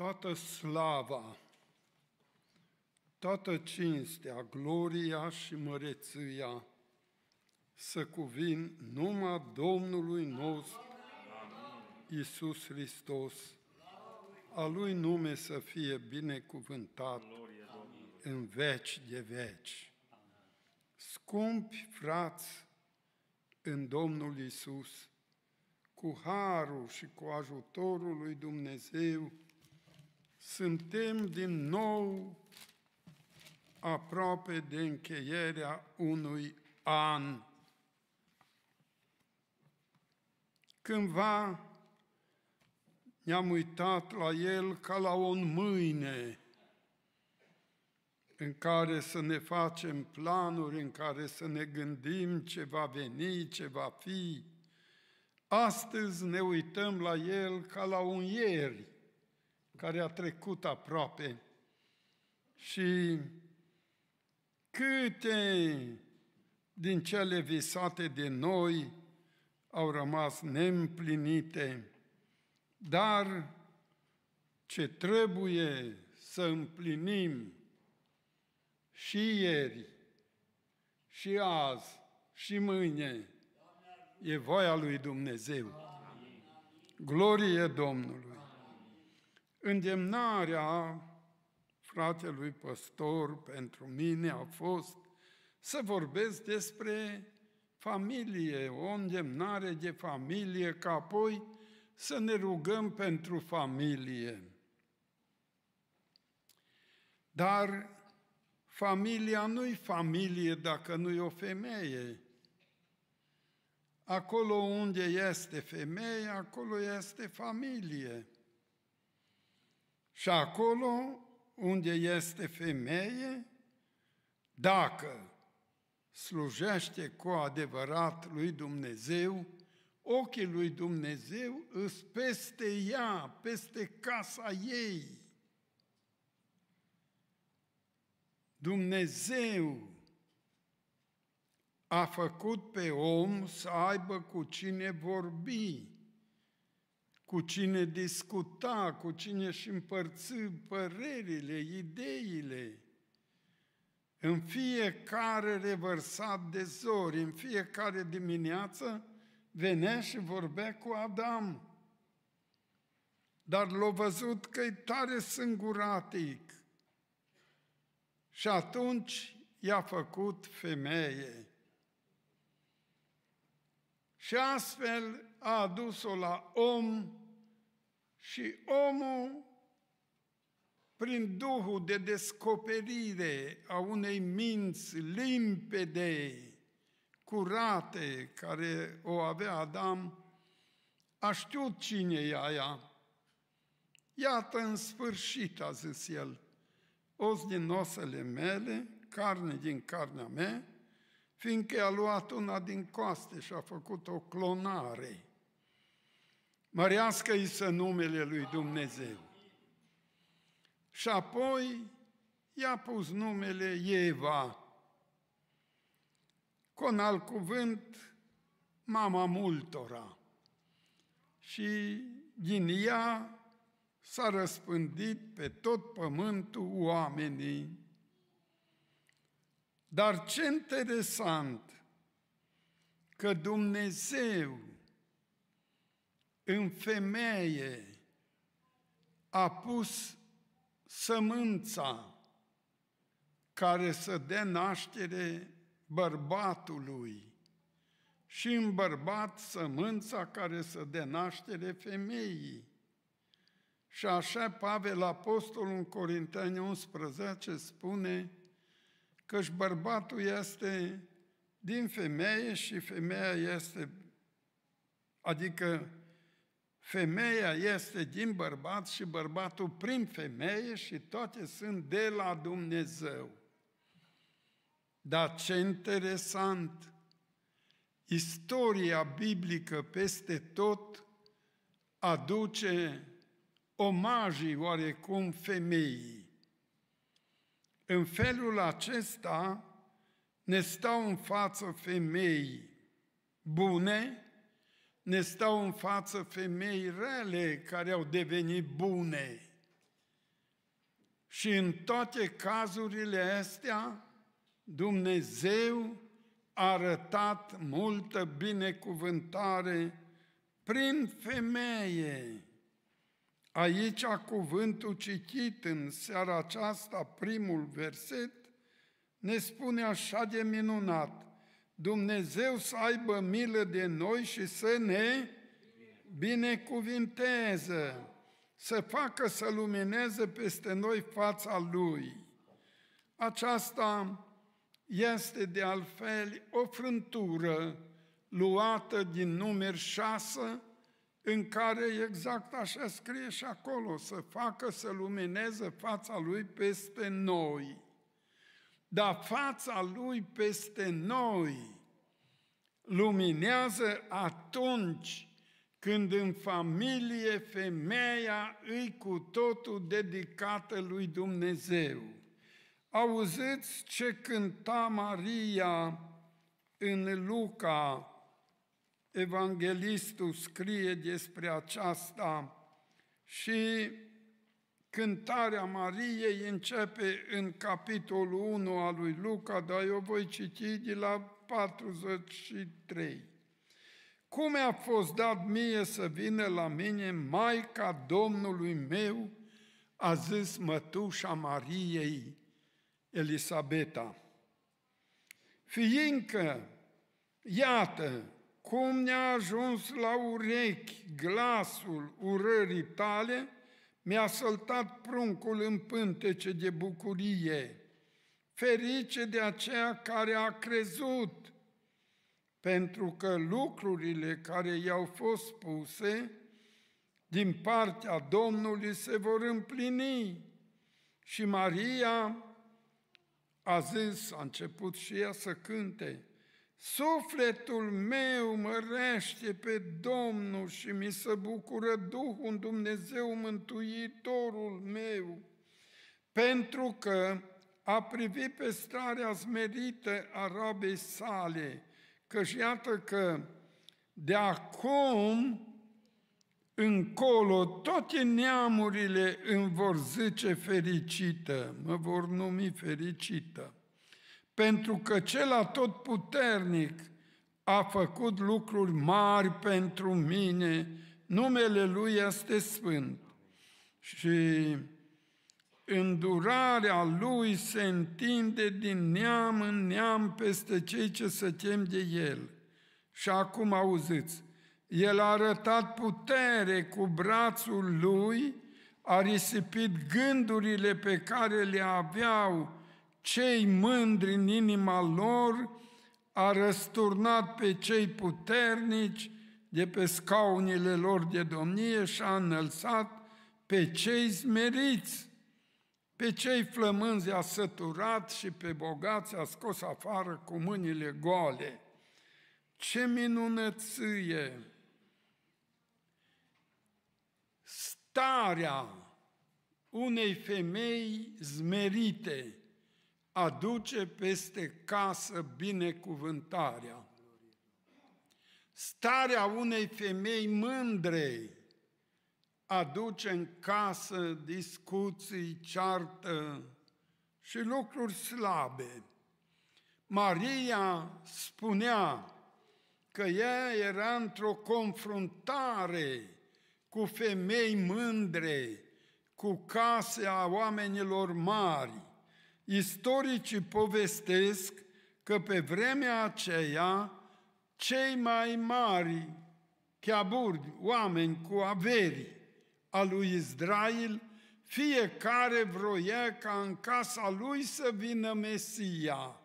toată slava, toată cinstea, gloria și măreția să cuvin numai Domnului nostru, Iisus Hristos. A Lui nume să fie binecuvântat în veci de veci. Scumpi frați în Domnul Iisus, cu harul și cu ajutorul lui Dumnezeu, suntem din nou aproape de încheierea unui an. Cândva ne-am uitat la el ca la o mâine în care să ne facem planuri, în care să ne gândim ce va veni, ce va fi. Astăzi ne uităm la el ca la un ieri care a trecut aproape și câte din cele visate de noi au rămas neîmplinite, dar ce trebuie să împlinim și ieri, și azi, și mâine, e voia lui Dumnezeu. Glorie Domnului! Îndemnarea fratelui păstor pentru mine a fost să vorbesc despre familie, o îndemnare de familie, ca apoi să ne rugăm pentru familie. Dar familia nu-i familie dacă nu-i o femeie. Acolo unde este femeie, acolo este familie. Și acolo unde este femeie, dacă slujește cu adevărat lui Dumnezeu, ochii lui Dumnezeu îs peste ea, peste casa ei. Dumnezeu a făcut pe om să aibă cu cine vorbi, cu cine discuta, cu cine și împărți părerile, ideile. În fiecare revărsat de zori, în fiecare dimineață, venea și vorbea cu Adam. Dar l-a văzut că e tare singuratic. Și atunci i-a făcut femeie. Și astfel a adus-o la om și omul, prin Duhul de descoperire a unei minți limpede, curate, care o avea Adam, a știut cine e aia. Iată, în sfârșit, a zis el, os din osele mele, carne din carnea mea, fiindcă a luat una din coaste și a făcut o clonare. Mărească-i să numele lui Dumnezeu. Și apoi i-a pus numele Eva. Cu un alt cuvânt, mama multora. Și din ea s-a răspândit pe tot pământul oamenii. Dar ce interesant că Dumnezeu în femeie a pus sămânța care să dea naștere bărbatului și în bărbat sămânța care să dea naștere femeii. Și așa Pavel Apostol în Corinteni 11 spune că și bărbatul este din femeie și femeia este, adică femeia este din bărbat și bărbatul prin femeie și toate sunt de la Dumnezeu. Dar ce interesant! Istoria biblică peste tot aduce omagii oarecum femeii. În felul acesta ne stau în față femei bune, ne stau în față femei rele care au devenit bune. Și în toate cazurile astea, Dumnezeu a arătat multă binecuvântare prin femeie. Aici cuvântul citit în seara aceasta, primul verset, ne spune așa de minunat, Dumnezeu să aibă milă de noi și să ne binecuvinteze, să facă să lumineze peste noi fața Lui. Aceasta este de altfel o frântură luată din numeri 6, în care exact așa scrie și acolo, să facă să lumineze fața Lui peste noi. Dar fața Lui peste noi luminează atunci când în familie femeia îi cu totul dedicată lui Dumnezeu. Auziți ce cânta Maria în Luca, evanghelistul scrie despre aceasta și cântarea Mariei începe în capitolul 1 al lui Luca, dar eu voi citi de la 43. Cum a fost dat mie să vină la mine Maica Domnului meu, a zis mătușa Mariei Elisabeta. Fiindcă, iată, cum ne-a ajuns la urechi glasul urării tale, mi-a săltat pruncul în pântece de bucurie. Ferice de aceea care a crezut, pentru că lucrurile care i-au fost spuse din partea Domnului se vor împlini. Și Maria a zis, a început și ea să cânte, Sufletul meu mărește pe Domnul și mi se bucură Duhul Dumnezeu Mântuitorul meu, pentru că a privit pe starea smerită a robei sale, și iată că de acum încolo toate neamurile îmi vor zice fericită, mă vor numi fericită, pentru că cel atotputernic a făcut lucruri mari pentru mine, numele Lui este Sfânt. Și îndurarea Lui se întinde din neam în neam peste cei ce se tem de El. Și acum auziți, El a arătat putere cu brațul Lui, a risipit gândurile pe care le aveau cei mândri în inima lor, a răsturnat pe cei puternici de pe scaunile lor de domnie și a înălțat pe cei smeriți. Pe cei flămânzi a săturat și pe bogați a scos afară cu mâinile goale. Ce minunăție! Starea unei femei zmerite aduce peste casă binecuvântarea. Starea unei femei mândre aduce în casă discuții, ceartă și lucruri slabe. Maria spunea că ea era într-o confruntare cu femei mândre, cu case a oamenilor mari. Istoricii povestesc că pe vremea aceea cei mai mari chiaburi, oameni cu averi, a lui Israel, fiecare vroia ca în casa lui să vină Mesia,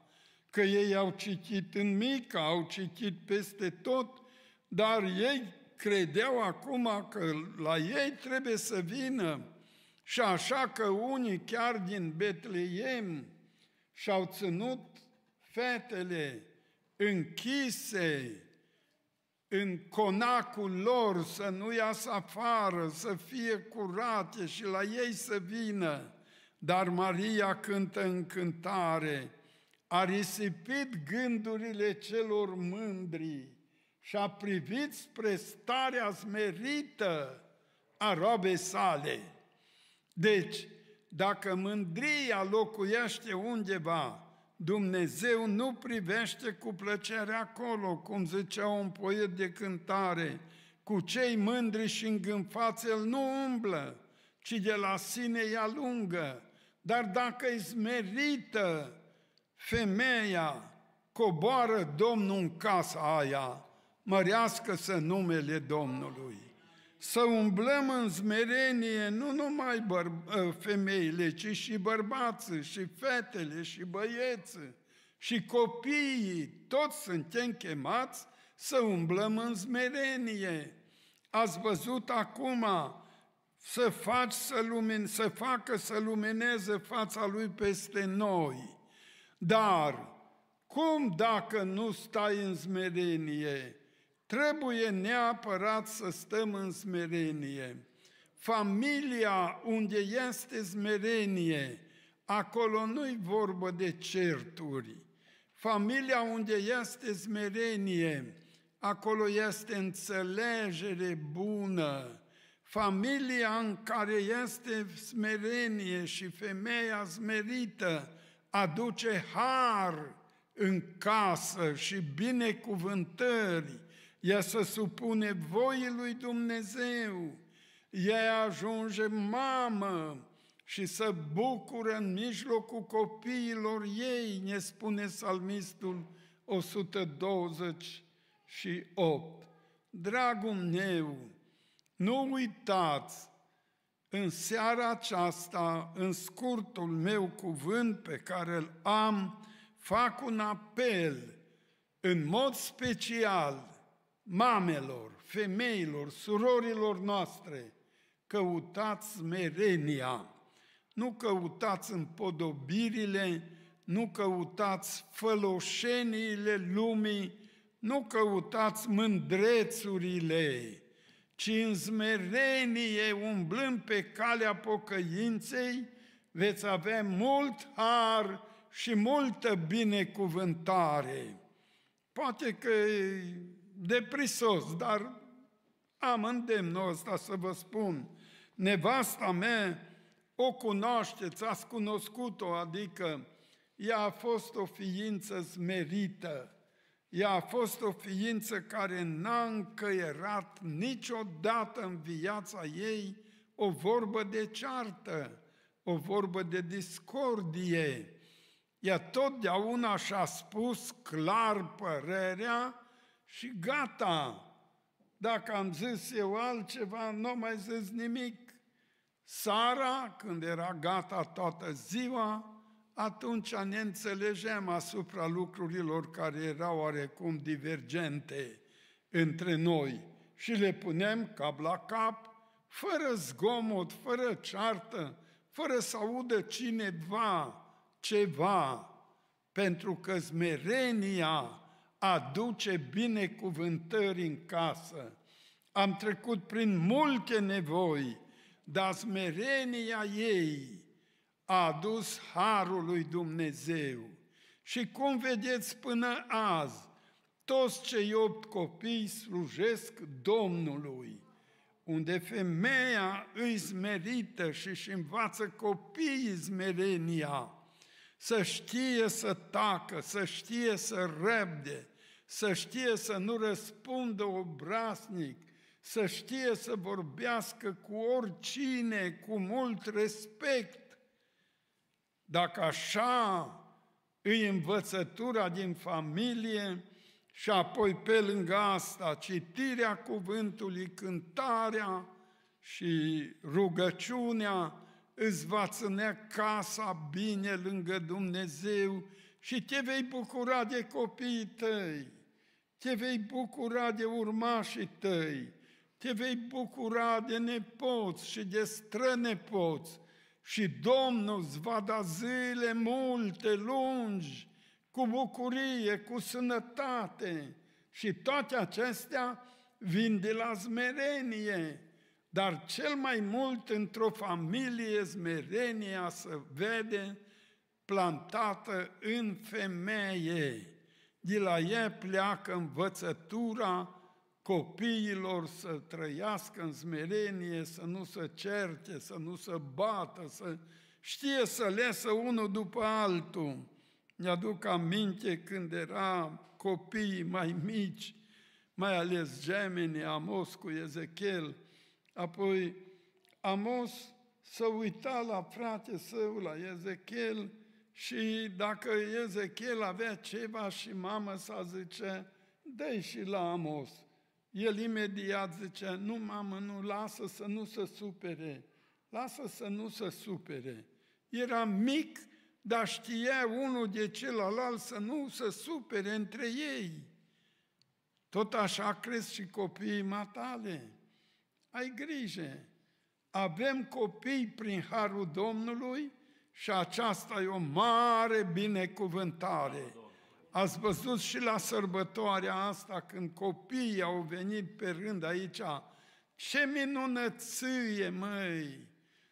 că ei au citit în Mica, au citit peste tot, dar ei credeau acum că la ei trebuie să vină și așa că unii chiar din Betleem și-au ținut fetele închise în conacul lor, să nu iasă afară, să fie curate și la ei să vină. Dar Maria cântă în cântare, a risipit gândurile celor mândri și a privit spre starea smerită a robei sale. Deci, Dacă mândria locuiește undeva, Dumnezeu nu privește cu plăcere acolo, cum zicea un poet de cântare, cu cei mândri și îngânfați el nu umblă, ci de la sine îi alungă. Dar dacă îi smerită femeia, coboară Domnul în casa aia, mărească să numele Domnului. Să umblăm în smerenie nu numai băr- ă, femeile, ci și bărbații, și fetele, și băieții, și copiii, toți suntem chemați să umblăm în smerenie. Ați văzut acum să faci să, lumin, să facă să lumineze fața lui peste noi. Dar cum dacă nu stai în smerenie? Trebuie neapărat să stăm în smerenie. Familia unde este smerenie, acolo nu-i vorbă de certuri. Familia unde este smerenie, acolo este înțelegere bună. Familia în care este smerenie și femeia smerită aduce har în casă și binecuvântări ea se supune voii lui Dumnezeu, ea ajunge mamă și să bucură în mijlocul copiilor ei, ne spune salmistul 128. Dragul meu, nu uitați, în seara aceasta, în scurtul meu cuvânt pe care îl am, fac un apel în mod special mamelor, femeilor, surorilor noastre, căutați smerenia, nu căutați împodobirile, nu căutați făloșeniile lumii, nu căutați mândrețurile, ci în smerenie, umblând pe calea pocăinței, veți avea mult har și multă binecuvântare. Poate că deprisos, dar am îndemnul ăsta să vă spun. Nevasta mea o cunoașteți, ați cunoscut-o, adică ea a fost o ființă smerită, ea a fost o ființă care n-a încăierat niciodată în viața ei o vorbă de ceartă, o vorbă de discordie. Ea totdeauna și-a spus clar părerea și gata. Dacă am zis eu altceva, nu am mai zis nimic. Sara, când era gata toată ziua, atunci ne înțelegeam asupra lucrurilor care erau oarecum divergente între noi și le punem cap la cap, fără zgomot, fără ceartă, fără să audă cineva ceva, pentru că smerenia aduce binecuvântări în casă. Am trecut prin multe nevoi, dar smerenia ei a adus harul lui Dumnezeu. Și cum vedeți până azi, toți cei opt copii slujesc Domnului, unde femeia îi smerită și își învață copiii smerenia, să știe să tacă, să știe să răbde, să știe să nu răspundă obraznic, să știe să vorbească cu oricine, cu mult respect. Dacă așa îi învățătura din familie și apoi pe lângă asta citirea cuvântului, cântarea și rugăciunea, îți va ținea casa bine lângă Dumnezeu și te vei bucura de copiii tăi, te vei bucura de urmașii tăi, te vei bucura de nepoți și de strănepoți și Domnul îți va da zile multe, lungi, cu bucurie, cu sănătate și toate acestea vin de la smerenie. Dar cel mai mult într-o familie smerenia se vede plantată în femeie. De la ea pleacă învățătura copiilor să trăiască în smerenie, să nu se certe, să nu se bată, să știe să lesă unul după altul. Mi-aduc aminte când era copii mai mici, mai ales gemeni, Amos cu Ezechiel, apoi Amos să uita la frate său, la Ezechiel, și dacă Ezechiel avea ceva și mama sa zice, dă și la Amos. El imediat zice, nu mamă, nu, lasă să nu se supere, lasă să nu se supere. Era mic, dar știa unul de celălalt să nu se supere între ei. Tot așa cresc și copiii matale. Ai grijă. Avem copii prin harul Domnului și aceasta e o mare binecuvântare. Ați văzut și la sărbătoarea asta, când copiii au venit pe rând aici, ce minunăție, măi!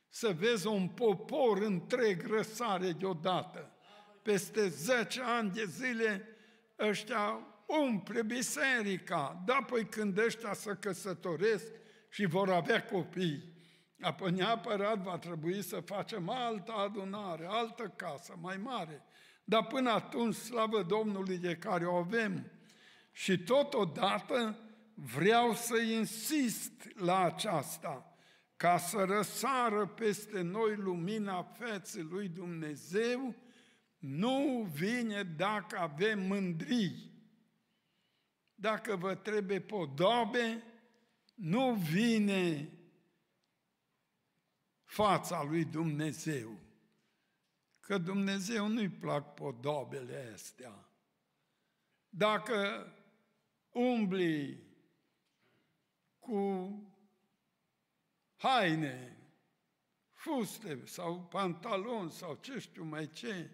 Să vezi un popor întreg răsare deodată. Peste 10 ani de zile ăștia umple biserica, da, păi când ăștia să căsătoresc și vor avea copii, apoi neapărat va trebui să facem altă adunare, altă casă mai mare. Dar până atunci, slavă Domnului de care o avem. Și totodată vreau să insist la aceasta, ca să răsară peste noi lumina feței lui Dumnezeu, nu vine dacă avem mândrii. Dacă vă trebuie podobe, nu vine fața lui Dumnezeu. Că Dumnezeu nu-i plac podobele astea. Dacă umbli cu haine, fuste sau pantaloni sau ce știu mai ce,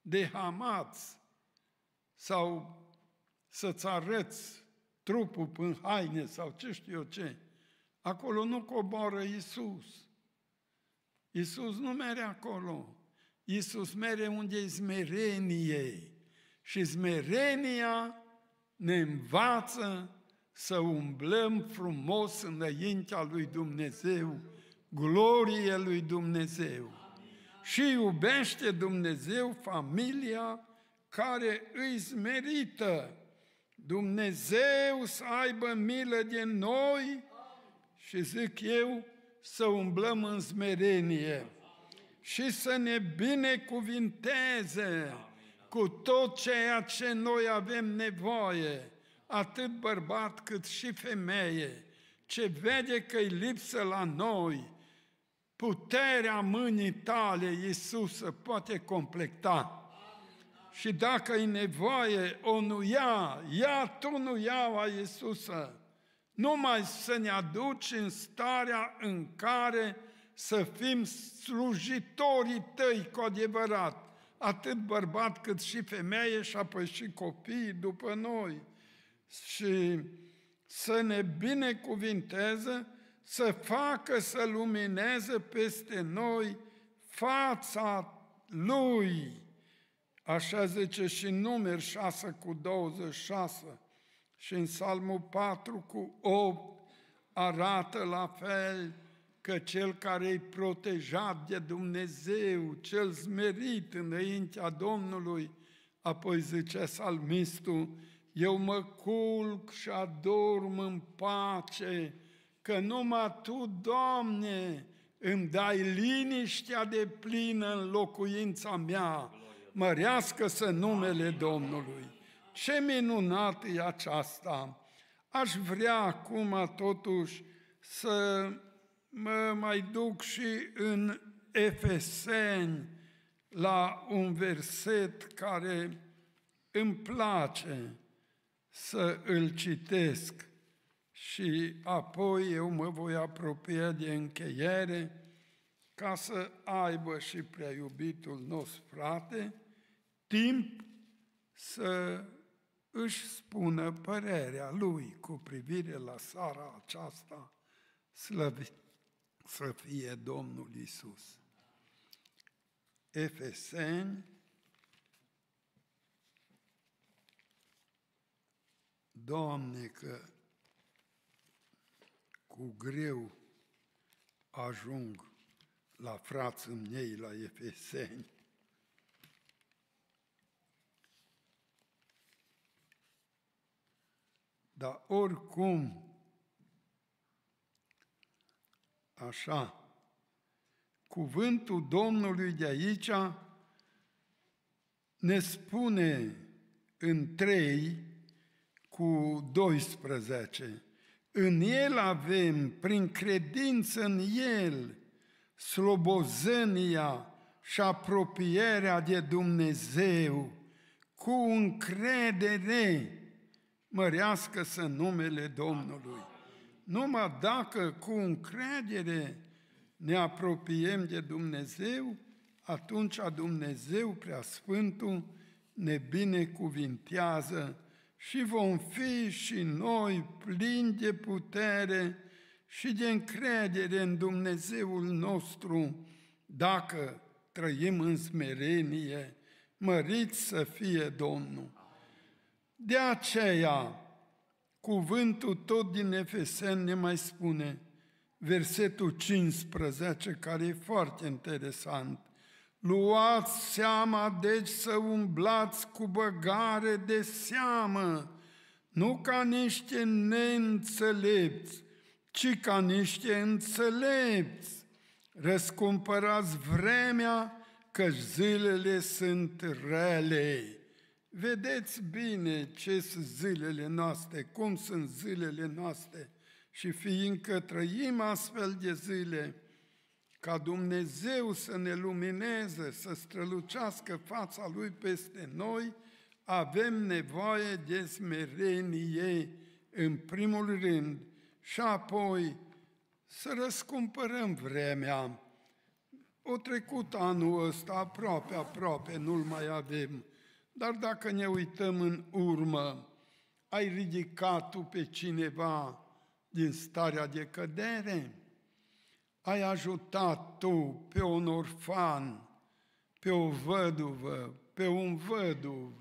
de hamați sau să-ți arăți trupul în haine sau ce știu eu ce, acolo nu coboară Isus. Isus nu mere acolo. Isus mere unde e smerenie. Și smerenia ne învață să umblăm frumos înaintea lui Dumnezeu, glorie lui Dumnezeu. Și iubește Dumnezeu familia care îi smerită. Dumnezeu să aibă milă de noi și zic eu, să umblăm în smerenie și să ne binecuvinteze cu tot ceea ce noi avem nevoie, atât bărbat cât și femeie, ce vede că-i lipsă la noi, puterea mâinii tale, Iisus, poate completa. Și dacă e nevoie, o nu ia, ia tu nu ia, Iisusă, numai să ne aduci în starea în care să fim slujitorii tăi cu adevărat, atât bărbat cât și femeie și apoi și copii după noi. Și să ne binecuvinteze, să facă să lumineze peste noi fața Lui. Așa zice și numeri 6 cu 26 și în Psalmul 4 cu 8 arată la fel că cel care e protejat de Dumnezeu, cel smerit înaintea Domnului, apoi zice salmistul, eu mă culc și adorm în pace, că numai Tu, Doamne, îmi dai liniștea de plină în locuința mea, mărească să numele Domnului. Ce minunat e aceasta! Aș vrea acum totuși să mă mai duc și în Efeseni la un verset care îmi place să îl citesc și apoi eu mă voi apropia de încheiere ca să aibă și prea iubitul nostru frate timp să își spună părerea lui cu privire la sara aceasta, slăvit să fie Domnul Isus. Efeseni, Doamne, că cu greu ajung la frații mei, la Efeseni. Dar oricum, așa, cuvântul Domnului de aici ne spune în 3 cu 12, în El avem, prin credință în El, slobozenia și apropierea de Dumnezeu cu încredere mărească să numele Domnului. Numai dacă cu încredere ne apropiem de Dumnezeu, atunci Dumnezeu Preasfântul ne binecuvintează și vom fi și noi plini de putere și de încredere în Dumnezeul nostru, dacă trăim în smerenie, măriți să fie Domnul. De aceea, cuvântul tot din Efesen ne mai spune, versetul 15, care e foarte interesant, Luați seama, deci să umblați cu băgare de seamă, nu ca niște neînțelepți, ci ca niște înțelepți. Răscumpărați vremea, că zilele sunt rele. Vedeți bine ce sunt zilele noastre, cum sunt zilele noastre și fiindcă trăim astfel de zile, ca Dumnezeu să ne lumineze, să strălucească fața Lui peste noi, avem nevoie de smerenie în primul rând și apoi să răscumpărăm vremea. O trecut anul ăsta, aproape, aproape, nu-l mai avem. Dar dacă ne uităm în urmă, ai ridicat tu pe cineva din starea de cădere? ai ajutat tu pe un orfan, pe o văduvă, pe un văduv,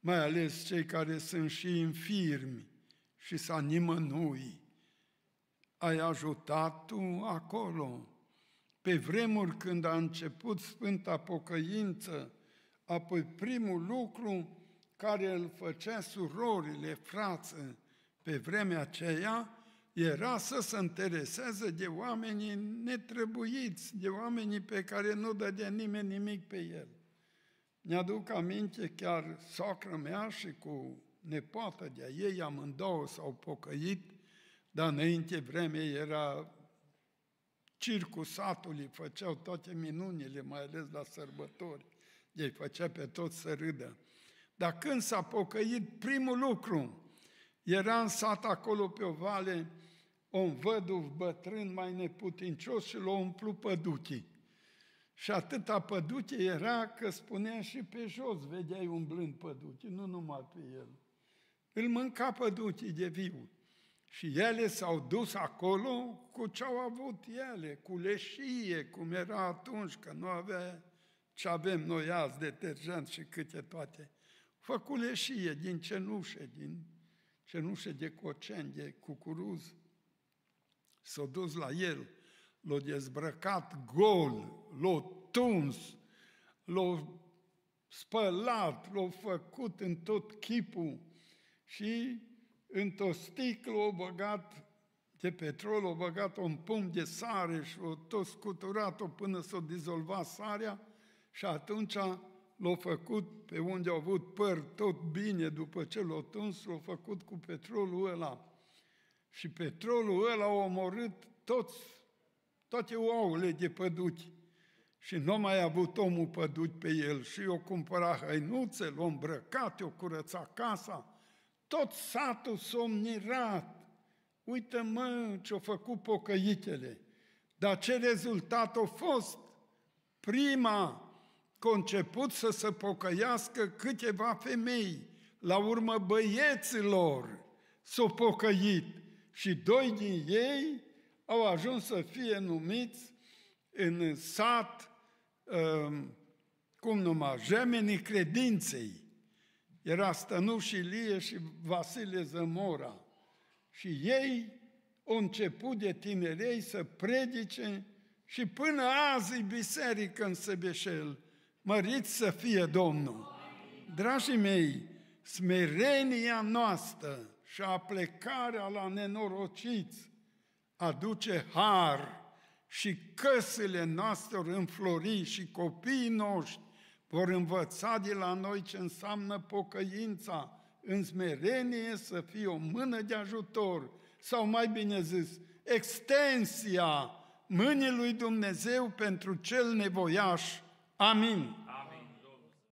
mai ales cei care sunt și infirmi și să nimănui. Ai ajutat tu acolo. Pe vremuri când a început Sfânta Pocăință, apoi primul lucru care îl făcea surorile, frață, pe vremea aceea, era să se intereseze de oamenii netrăbuiți, de oamenii pe care nu dădea nimeni nimic pe el. Mi-aduc aminte chiar socră mea și cu nepoată de-a ei, amândouă s-au pocăit, dar înainte vreme era circul satului, făceau toate minunile, mai ales la sărbători. Ei făcea pe toți să râdă. Dar când s-a pocăit, primul lucru, era în sat acolo pe o vale, un văduv bătrân mai neputincios și l-a umplut păduchii. Și atâta păduche era că spunea și pe jos, vedeai umblând păduche, nu numai pe el. Îl mânca păduchii de viu. Și ele s-au dus acolo cu ce au avut ele, cu leșie, cum era atunci, că nu avea ce avem noi azi, detergent și câte toate. Făcu leșie din cenușe, din cenușe de coceni, de cucuruz s-a dus la el, l-a dezbrăcat gol, l-a tuns, l-a spălat, l-a făcut în tot chipul și într-o sticlă a băgat de petrol, a băgat un pumn de sare și a tot scuturat-o până s-a dizolvat sarea și atunci l-a făcut pe unde a avut păr tot bine după ce l-a tuns, l-a făcut cu petrolul ăla și petrolul ăla a omorât toți, toate ouăle de păduchi. Și nu mai a avut omul păduchi pe el și o cumpăra hăinuțe, l-a îmbrăcat, o curăța casa. Tot satul s-a mirat. Uite mă ce-au făcut pocăitele. Dar ce rezultat a fost? Prima conceput să se pocăiască câteva femei, la urmă băieților s-au pocăit și doi din ei au ajuns să fie numiți în sat, um, cum numai, gemenii credinței. Era Stănuș Ilie și Vasile Zămora. Și ei o început de tinerei să predice și până azi e biserică în Sebeșel. Măriți să fie Domnul! Dragii mei, smerenia noastră și aplecarea la nenorociți aduce har și căsile noastre vor înflori și copiii noștri vor învăța de la noi ce înseamnă pocăința, în smerenie să fie o mână de ajutor, sau mai bine zis, extensia mâinii lui Dumnezeu pentru cel nevoiaș. Amin.